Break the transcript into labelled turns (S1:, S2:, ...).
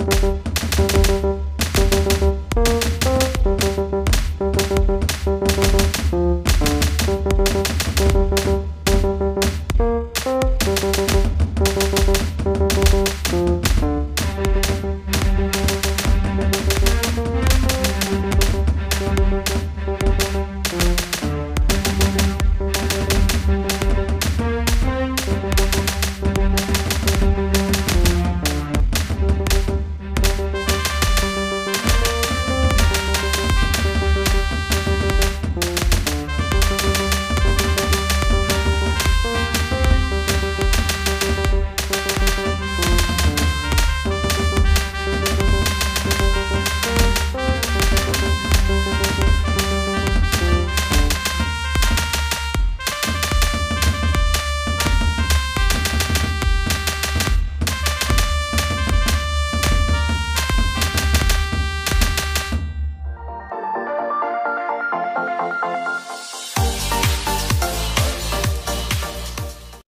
S1: Música